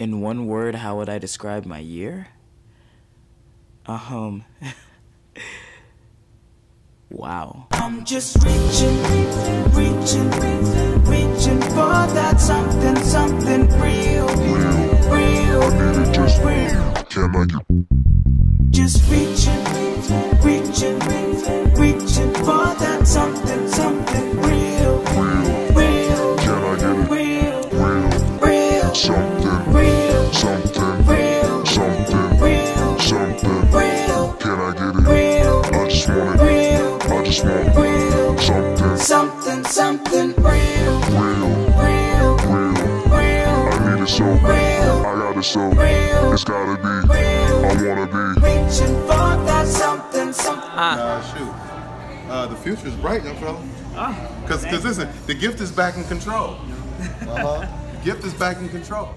In one word, how would I describe my year? Um. wow. I'm just reaching, reaching, reaching for that something, something real, real, real. Can I get Just reaching, reaching, real, I just real, something, something, something real, real, real, real. real, I need it so, real, I got it so. real, It's gotta be. real. I wanna be. Reaching for that something, something. Uh, shoot. Uh, the future's bright, young fella. Because, listen, the gift is back in control. Uh-huh. The gift is back in control.